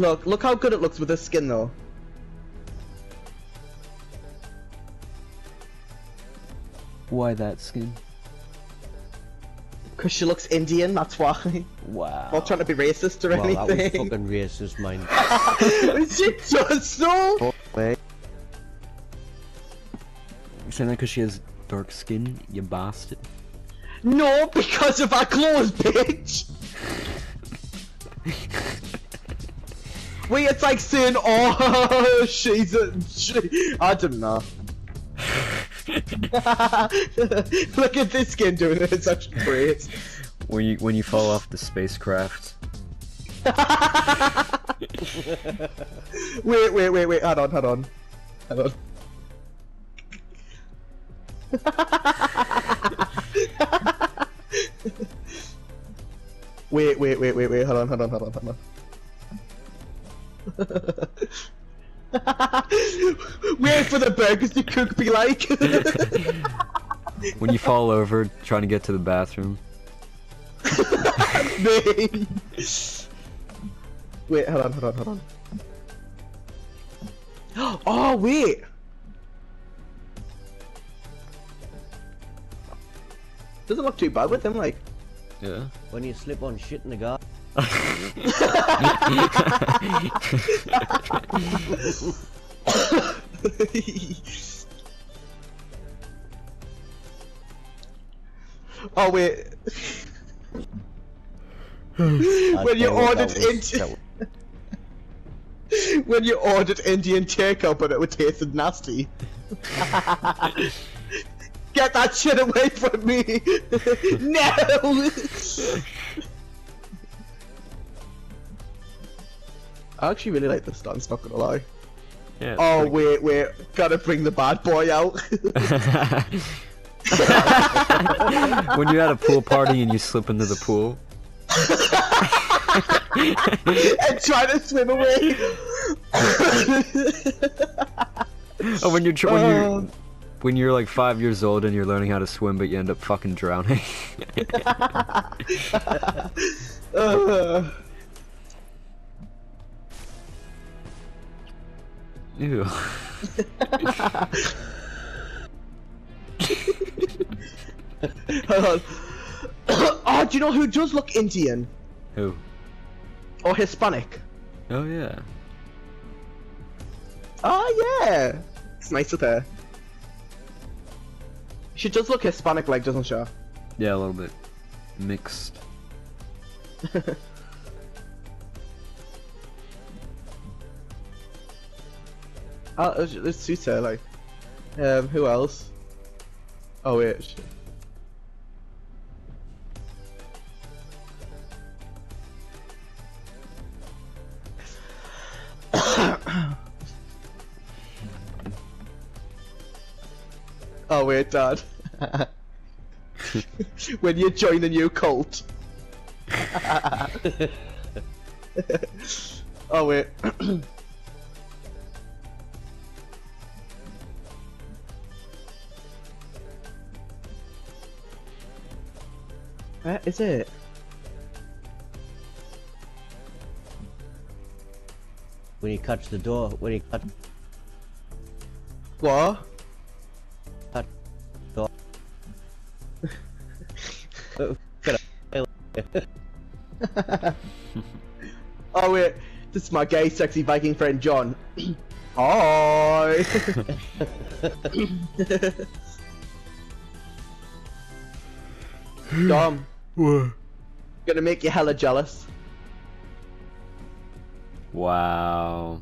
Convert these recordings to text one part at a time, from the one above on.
Look, look how good it looks with this skin though. Why that skin? Cause she looks Indian, that's why. Wow. Not trying to be racist or Well, that was anything. fucking racist, man. she just so. Wait. You saying that because she has dark skin, you bastard? No, because of her clothes, bitch. Wait, it's like saying, oh, she's a. She, I don't know. Look at this skin doing it, it's actually great. When you when you fall off the spacecraft. wait, wait, wait, wait, hold on, hold on. Hold on. wait, wait, wait, wait, wait, hold on, hold on, hold on, hold on. Wait for the burgers to cook be like. When you fall over trying to get to the bathroom. Wait, hold on, hold on, hold on. Oh, wait! Doesn't look too bad with him, like. Yeah. When you slip on shit in the garden. oh, wait. When you ordered that was- into. that was- when you ordered Indian takeout, but it would tasted nasty. Get that shit away from me! no! I actually really like this dance, not gonna lie. Yeah. Oh wait, wait, gotta bring the bad boy out. when you're at a pool party and you slip into the pool. and try to swim away. Oh, when you're tr- when you're Oh. when you're like five years old and you're learning how to swim, but you end up fucking drowning. Uh, Ew. hold on. oh, do you know who does look Indian Who? or Hispanic? Oh yeah. Oh yeah, it's nice with her. She does look Hispanic, like doesn't she? Yeah, a little bit mixed. It suits her. Like, um, who else? Oh wait. oh wait, Dad. when you join a new cult. oh wait. Where is it? When you catch the door, when you catch What? the door. Oh. Oh wait, this is my gay, sexy Viking friend John. Hi. Dom, What? gonna make you hella jealous. Wow.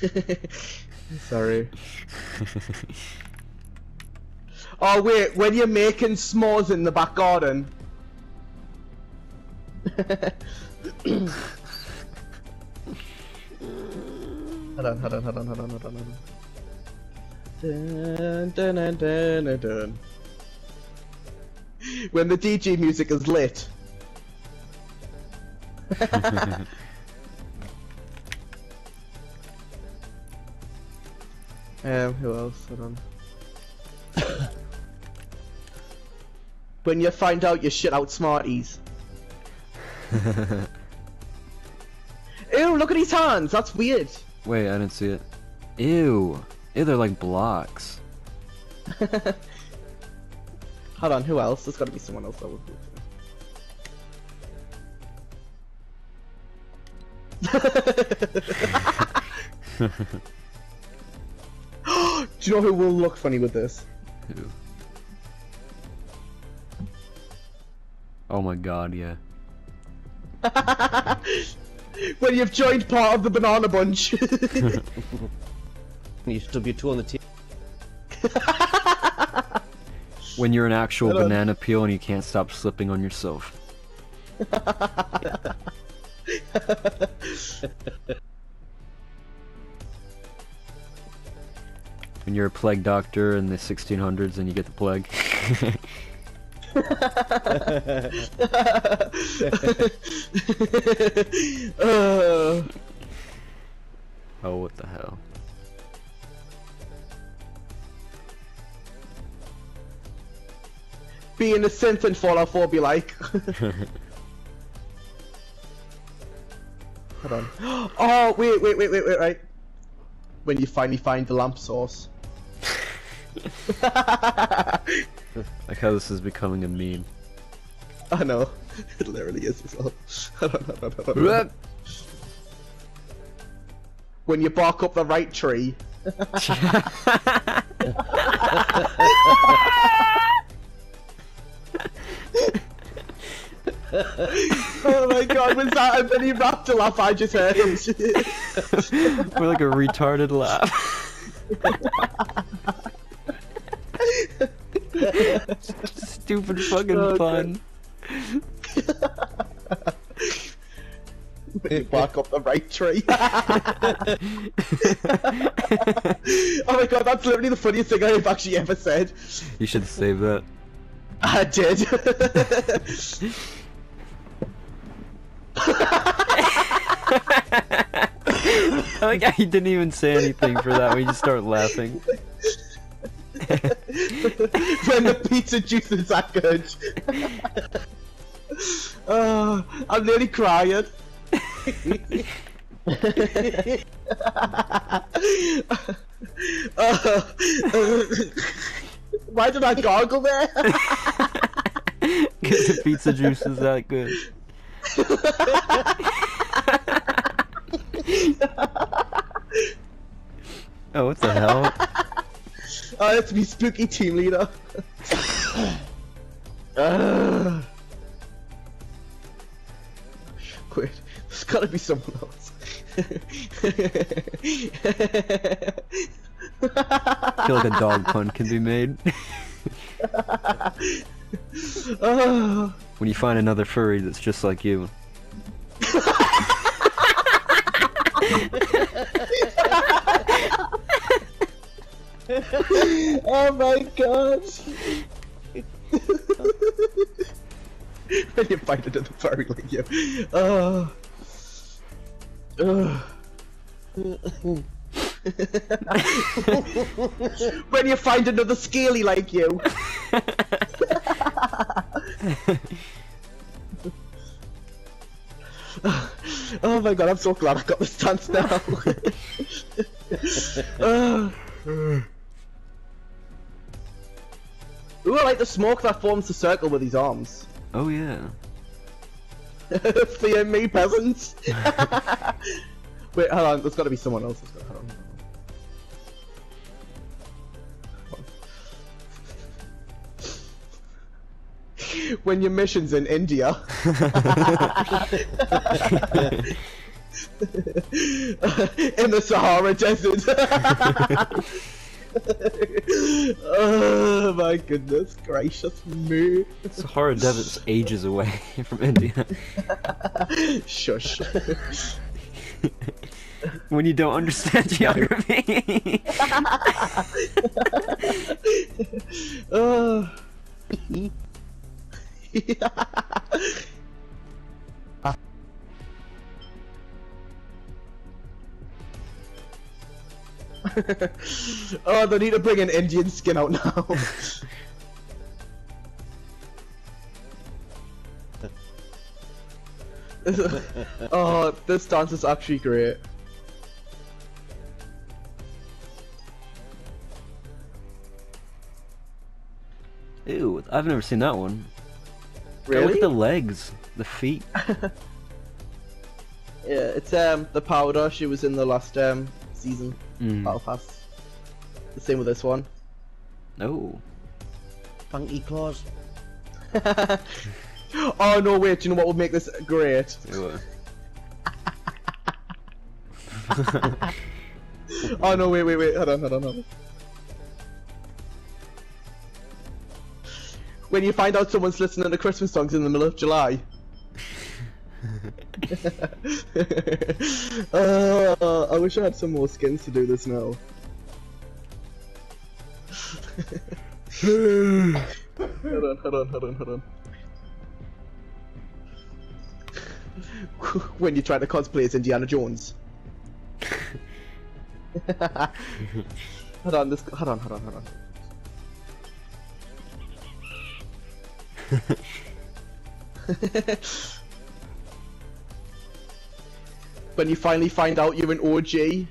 Sorry. Oh wait, when you're making s'mores in the back garden. hold on, hold on, hold on, hold on, hold on, hold on. Dun, dun, dun, dun, dun, dun. When the DJ music is lit. Um, who else? Hold on. when you find out you shit out Smarties. Ew, look at his hands. That's weird. Wait, I didn't see it. Ew. Ew, they're like blocks. Hold on, who else? There's got to be someone else that would do it. Do you know who will look funny with this? Who? Oh my god, yeah. when you've joined part of the banana bunch. You stub your toe on the table. When you're an actual banana peel and you can't stop slipping on yourself. When you're a plague doctor in the 1600s and you get the plague. oh, what the hell. Being a synth in Fallout 4 be like. Hold on. Oh, wait, wait, wait, wait, wait, right. When you finally find the lamp source. Like how this is becoming a meme. I know. It literally is as well. Hold on. When you bark up the right tree. Oh my god, was that a mini raptor laugh I just heard? We're like a retarded laugh. Stupid fucking Oh, fun. bark up the right tree. oh my god, that's literally the funniest thing I've actually ever said. You should save that. I did. I like how you didn't even say anything for that when you just start laughing. when the pizza juice is that good. oh, I'm nearly crying. Uh, why did I gargle there? Because the pizza juice is that good. oh, what the hell? Oh, that's me spooky team leader. uh, wait, there's gotta be someone else. I feel like a dog pun can be made. When you find another furry that's just like you. Oh my god! when you find another furry like you. Oh. Ugh. when you find another scaly like you. oh my god, I'm so glad I got the stance now. Ugh. Ooh, I like the smoke that forms the circle with his arms. Oh yeah. Fear me, peasants! Wait, hold on, there's gotta be someone else. Gotta, hold on, hold on. when your mission's in India. in the Sahara Desert. Oh my goodness gracious me. Sahara Desert's ages away from India. Shush. when you don't understand geography. Uh. oh, they need to bring an Indian skin out now. oh, this dance is actually great. Ew, I've never seen that one. Really? Look at the legs, the feet. Yeah, it's um the powder. She was in the last um season Mm. battle pass. The same with this one. Oh. Funky claws. oh no! Wait, do you know what would make this great? Oh no! Wait, wait, wait! Hold on, hold on, hold on. When you find out someone's listening to Christmas songs in the middle of July. uh, I wish I had some more skins to do this now. hold on, hold on, hold on, hold on. when you try to cosplay as Indiana Jones. hold on, this. Hold on, hold on, hold on. when you finally find out you're an OG.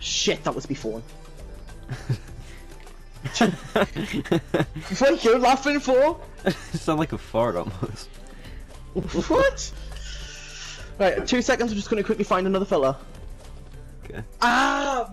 Shit, that was before. What you're laughing for? sound like a fart almost. what? Right, two seconds. I'm just gonna quickly find another fella. Okay. Ah,